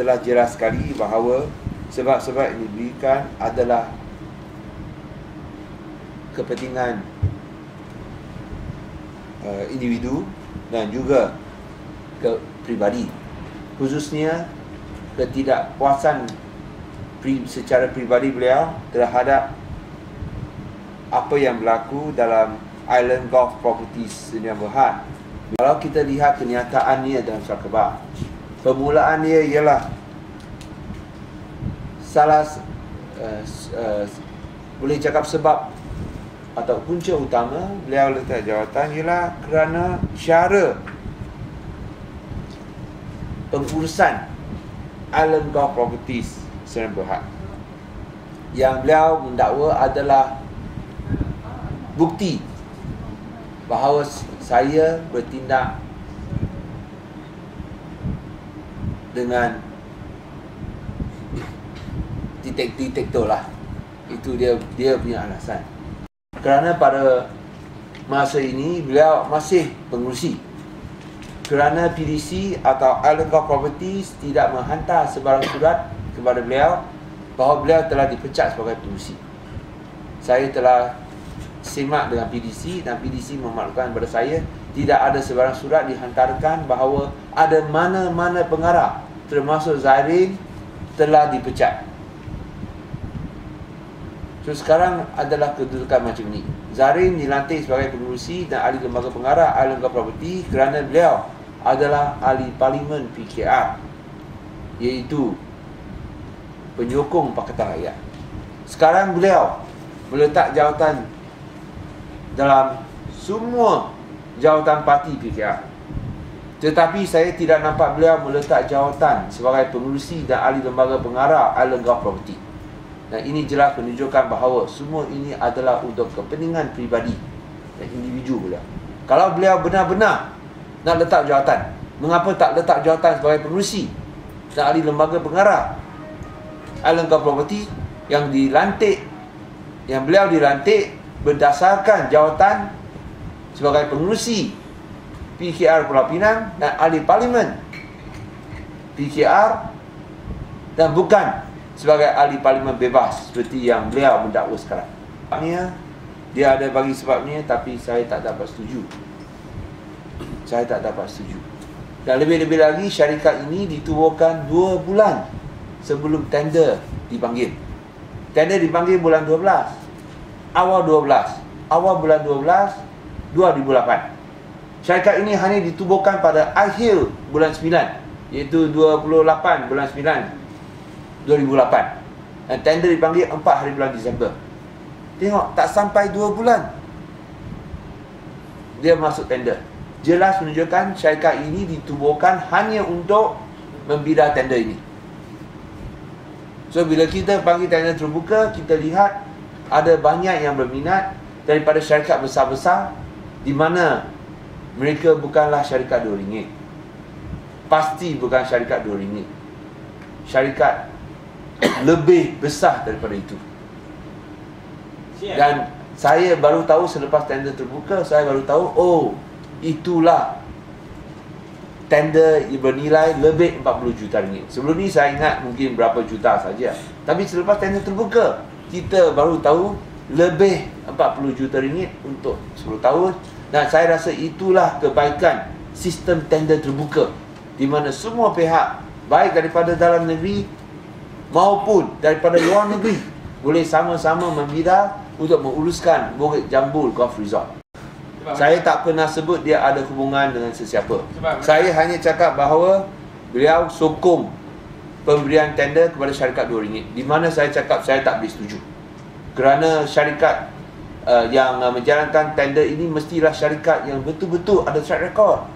adalah jelas sekali bahawa sebab-sebab yang diberikan adalah kepentingan uh, individu dan juga ke pribadi khususnya ketidakpuasan pri, secara pribadi beliau terhadap apa yang berlaku dalam Island Golf Properties Sdn Berhad. Kalau kita lihat kenyataannya dalam surat khabar permulaan dia ialah salah uh, uh, boleh cakap sebab atau punca utama beliau letak jawatan ialah kerana syara pengurusan Island Golf Properties Sdn Berhad. Yang beliau mendakwa adalah bukti bahawa saya bertindak dengan detektor lah. Itu dia dia punya alasan. Kerana pada masa ini beliau masih pengurusi. Kerana PDC atau Golf Properties tidak menghantar sebarang surat kepada beliau bahawa beliau telah dipecat sebagai pengurusi. Saya telah simak dengan PDC dan PDC memaklumkan kepada saya tidak ada sebarang surat dihantarkan bahawa ada mana-mana pengarah termasuk Zahrin telah dipecat So sekarang adalah kedudukan macam ni. Zarin dilantik sebagai pengurusi dan ahli lembaga pengarah ahli lembaga property kerana beliau adalah ahli parlimen PKR iaitu penyokong Pakatan Rakyat. Sekarang beliau meletak jawatan dalam semua jawatan parti PKR. Tetapi saya tidak nampak beliau meletak jawatan sebagai pengurusi dan ahli lembaga pengarah lembaga property. Dan ini jelas menunjukkan bahawa semua ini adalah untuk kepentingan pribadi dan individu beliau. Kalau beliau benar-benar nak letak jawatan, mengapa tak letak jawatan sebagai pengurusi dan ahli lembaga pengarah Golf Property yang dilantik yang beliau dilantik berdasarkan jawatan sebagai pengurusi PKR Pulau Pinang dan ahli parlimen PKR dan bukan sebagai ahli parlimen bebas seperti yang beliau mendakwa sekarang. Sebabnya, dia ada bagi sebabnya tapi saya tak dapat setuju. Saya tak dapat setuju. Dan lebih-lebih lagi syarikat ini ditubuhkan 2 bulan sebelum tender dipanggil. Tender dipanggil bulan 12. Awal 12. Awal bulan 12 2008. Syarikat ini hanya ditubuhkan pada akhir bulan 9 iaitu 28 bulan 9 2008 dan tender dipanggil 4 hari bulan Disember. Tengok tak sampai 2 bulan dia masuk tender. Jelas menunjukkan syarikat ini ditubuhkan hanya untuk membina tender ini. So bila kita panggil tender terbuka kita lihat ada banyak yang berminat daripada syarikat besar-besar di mana mereka bukanlah syarikat RM2 pasti bukan syarikat RM2 syarikat lebih besar daripada itu. Dan saya baru tahu selepas tender terbuka, saya baru tahu, oh, itulah tender bernilai lebih 40 juta ringgit. Sebelum ni saya ingat mungkin berapa juta saja. Tapi selepas tender terbuka, kita baru tahu lebih 40 juta ringgit untuk 10 tahun. Dan saya rasa itulah kebaikan sistem tender terbuka. Di mana semua pihak, baik daripada dalam negeri maupun daripada luar negeri boleh sama-sama membina untuk menguruskan Bukit Jambul Golf Resort. Sebab saya tak pernah sebut dia ada hubungan dengan sesiapa. Sebab saya hanya cakap bahawa beliau sokong pemberian tender kepada syarikat RM2. Di mana saya cakap saya tak boleh setuju. Kerana syarikat uh, yang uh, menjalankan tender ini mestilah syarikat yang betul-betul ada track record